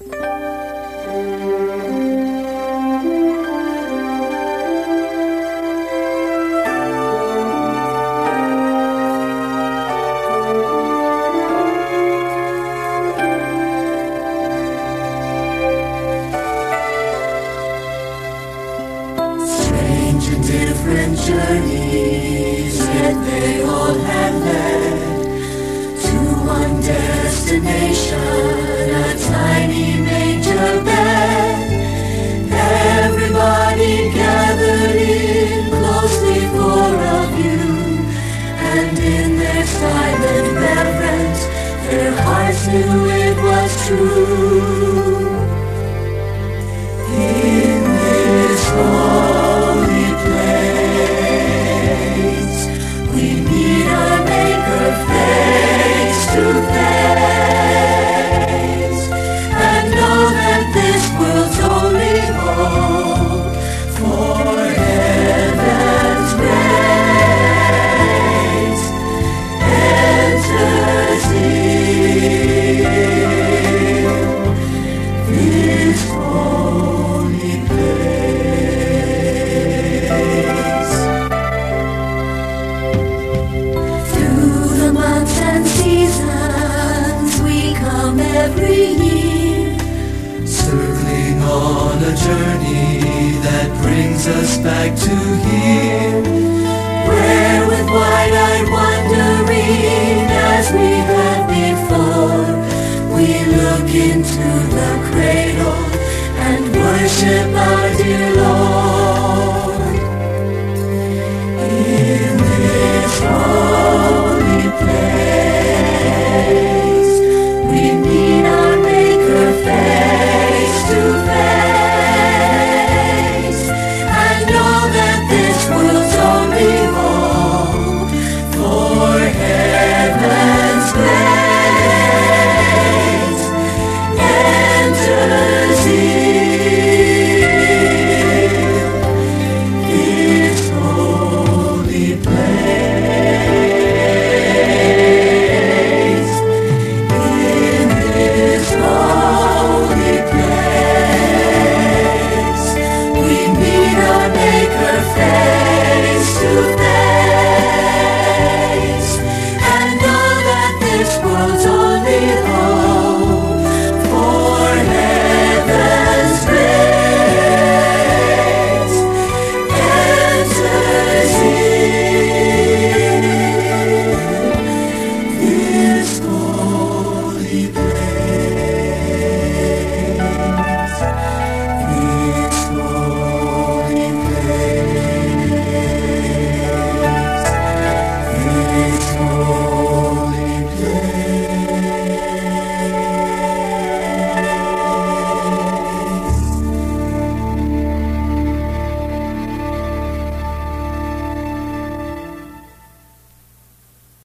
Strange and different journeys, yet they all have. knew it was true. every year. Circling on a journey that brings us back to here. one